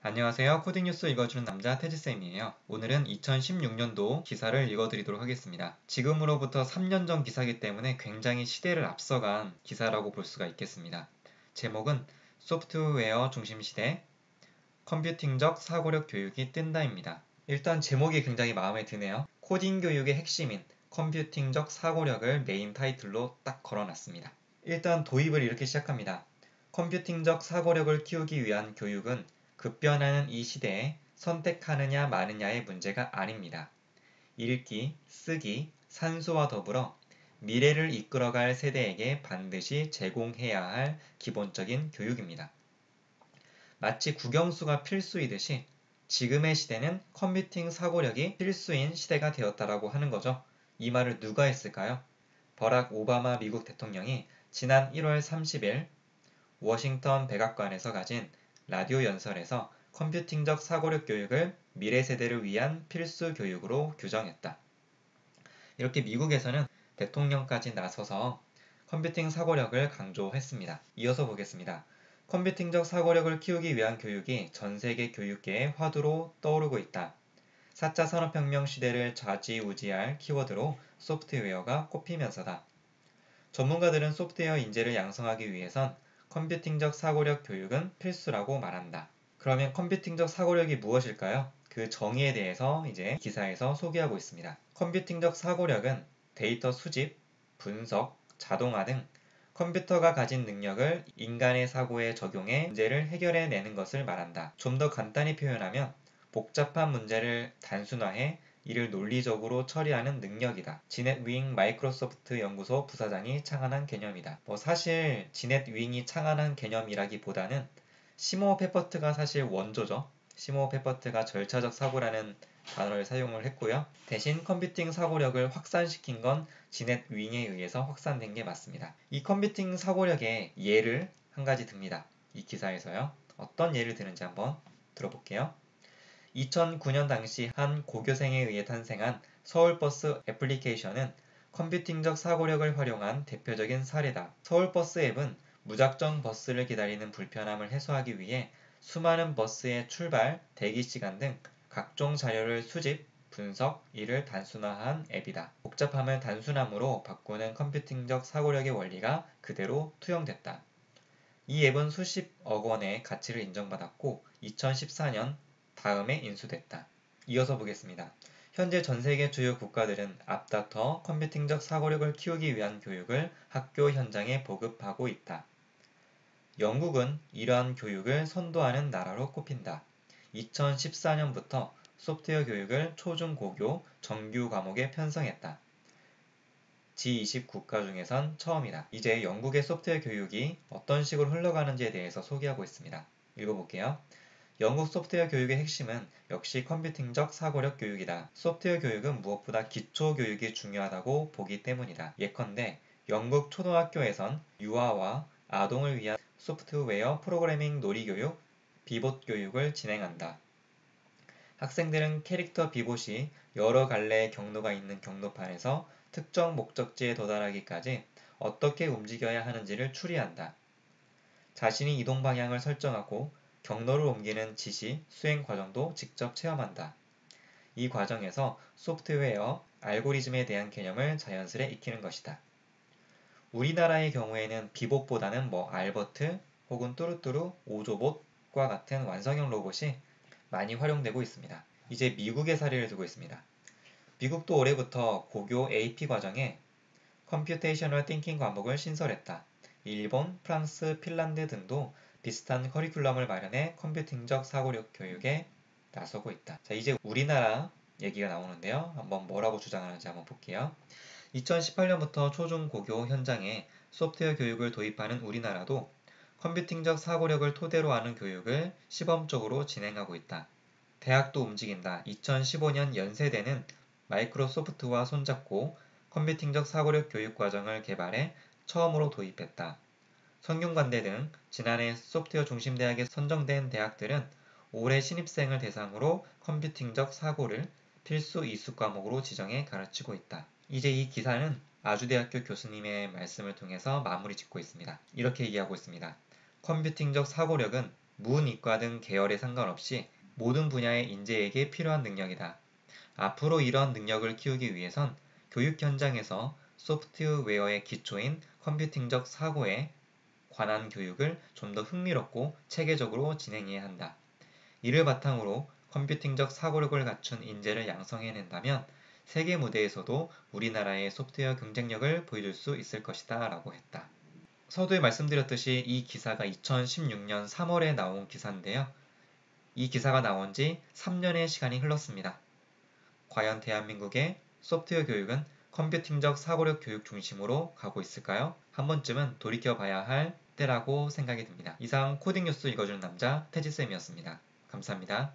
안녕하세요. 코딩 뉴스 읽어주는 남자 태지쌤이에요. 오늘은 2016년도 기사를 읽어드리도록 하겠습니다. 지금으로부터 3년 전 기사이기 때문에 굉장히 시대를 앞서간 기사라고 볼 수가 있겠습니다. 제목은 소프트웨어 중심 시대 컴퓨팅적 사고력 교육이 뜬다입니다. 일단 제목이 굉장히 마음에 드네요. 코딩 교육의 핵심인 컴퓨팅적 사고력을 메인 타이틀로 딱 걸어놨습니다. 일단 도입을 이렇게 시작합니다. 컴퓨팅적 사고력을 키우기 위한 교육은 급변하는 이 시대에 선택하느냐 마느냐의 문제가 아닙니다. 읽기, 쓰기, 산수와 더불어 미래를 이끌어갈 세대에게 반드시 제공해야 할 기본적인 교육입니다. 마치 국영수가 필수이듯이 지금의 시대는 컴퓨팅 사고력이 필수인 시대가 되었다라고 하는 거죠. 이 말을 누가 했을까요? 버락 오바마 미국 대통령이 지난 1월 30일 워싱턴 백악관에서 가진 라디오 연설에서 컴퓨팅적 사고력 교육을 미래 세대를 위한 필수 교육으로 규정했다. 이렇게 미국에서는 대통령까지 나서서 컴퓨팅 사고력을 강조했습니다. 이어서 보겠습니다. 컴퓨팅적 사고력을 키우기 위한 교육이 전 세계 교육계의 화두로 떠오르고 있다. 4차 산업혁명 시대를 좌지우지할 키워드로 소프트웨어가 꼽히면서다. 전문가들은 소프트웨어 인재를 양성하기 위해선 컴퓨팅적 사고력 교육은 필수라고 말한다. 그러면 컴퓨팅적 사고력이 무엇일까요? 그 정의에 대해서 이제 기사에서 소개하고 있습니다. 컴퓨팅적 사고력은 데이터 수집, 분석, 자동화 등 컴퓨터가 가진 능력을 인간의 사고에 적용해 문제를 해결해 내는 것을 말한다. 좀 더 간단히 표현하면 복잡한 문제를 단순화해 이를 논리적으로 처리하는 능력이다. 지넷 윙 마이크로소프트 연구소 부사장이 창안한 개념이다. 뭐 사실 지넷 윙이 창안한 개념이라기보다는 시모 페퍼트가 사실 원조죠. 시모 페퍼트가 절차적 사고라는 단어를 사용을 했고요. 대신 컴퓨팅 사고력을 확산시킨 건 지넷 윙에 의해서 확산된 게 맞습니다. 이 컴퓨팅 사고력의 예를 한 가지 듭니다. 이 기사에서요. 어떤 예를 드는지 한번 들어볼게요. 2009년 당시 한 고교생에 의해 탄생한 서울버스 애플리케이션은 컴퓨팅적 사고력을 활용한 대표적인 사례다. 서울버스 앱은 무작정 버스를 기다리는 불편함을 해소하기 위해 수많은 버스의 출발, 대기 시간 등 각종 자료를 수집, 분석, 이를 단순화한 앱이다. 복잡함을 단순함으로 바꾸는 컴퓨팅적 사고력의 원리가 그대로 투영됐다. 이 앱은 수십억 원의 가치를 인정받았고 2014년 다음에 인수됐다. 이어서 보겠습니다. 현재 전 세계 주요 국가들은 앞다퉈 컴퓨팅적 사고력을 키우기 위한 교육을 학교 현장에 보급하고 있다. 영국은 이러한 교육을 선도하는 나라로 꼽힌다. 2014년부터 소프트웨어 교육을 초중고교 정규 과목에 편성했다. G20 국가 중에선 처음이다. 이제 영국의 소프트웨어 교육이 어떤 식으로 흘러가는지에 대해서 소개하고 있습니다. 읽어볼게요. 영국 소프트웨어 교육의 핵심은 역시 컴퓨팅적 사고력 교육이다. 소프트웨어 교육은 무엇보다 기초 교육이 중요하다고 보기 때문이다. 예컨대 영국 초등학교에선 유아와 아동을 위한 소프트웨어 프로그래밍 놀이교육, 비봇 교육을 진행한다. 학생들은 캐릭터 비봇이 여러 갈래의 경로가 있는 경로판에서 특정 목적지에 도달하기까지 어떻게 움직여야 하는지를 추리한다. 자신이 이동 방향을 설정하고 경로를 옮기는 지시, 수행 과정도 직접 체험한다. 이 과정에서 소프트웨어, 알고리즘에 대한 개념을 자연스레 익히는 것이다. 우리나라의 경우에는 비봇보다는 뭐 알버트 혹은 뚜루뚜루, 오조봇과 같은 완성형 로봇이 많이 활용되고 있습니다. 이제 미국의 사례를 두고 있습니다. 미국도 올해부터 고교 AP 과정에 Computational Thinking 과목을 신설했다. 일본, 프랑스, 핀란드 등도 비슷한 커리큘럼을 마련해 컴퓨팅적 사고력 교육에 나서고 있다. 자, 이제 우리나라 얘기가 나오는데요. 한번 뭐라고 주장하는지 한번 볼게요. 2018년부터 초중고교 현장에 소프트웨어 교육을 도입하는 우리나라도 컴퓨팅적 사고력을 토대로 하는 교육을 시범적으로 진행하고 있다. 대학도 움직인다. 2015년 연세대는 마이크로소프트와 손잡고 컴퓨팅적 사고력 교육 과정을 개발해 처음으로 도입했다. 성균관대 등 지난해 소프트웨어 중심 대학에 선정된 대학들은 올해 신입생을 대상으로 컴퓨팅적 사고를 필수 이수 과목으로 지정해 가르치고 있다. 이제 이 기사는 아주대학교 교수님의 말씀을 통해서 마무리 짓고 있습니다. 이렇게 얘기하고 있습니다. 컴퓨팅적 사고력은 문, 이과 등 계열에 상관없이 모든 분야의 인재에게 필요한 능력이다. 앞으로 이런 능력을 키우기 위해선 교육 현장에서 소프트웨어의 기초인 컴퓨팅적 사고에 관한 교육을 좀 더 흥미롭고 체계적으로 진행해야 한다. 이를 바탕으로 컴퓨팅적 사고력을 갖춘 인재를 양성해낸다면 세계 무대에서도 우리나라의 소프트웨어 경쟁력을 보여줄 수 있을 것이다 라고 했다. 서두에 말씀드렸듯이 이 기사가 이천 십육년삼 월에 나온 기사인데요. 이 기사가 나온 지삼 년의 시간이 흘렀습니다. 과연 대한민국의 소프트웨어 교육은 컴퓨팅적 사고력 교육 중심으로 가고 있을까요? 한 번쯤은 돌이켜 봐야 할 때라고 생각이 듭니다. 이상 코딩 뉴스 읽어주는 남자 태지쌤이었습니다. 감사합니다.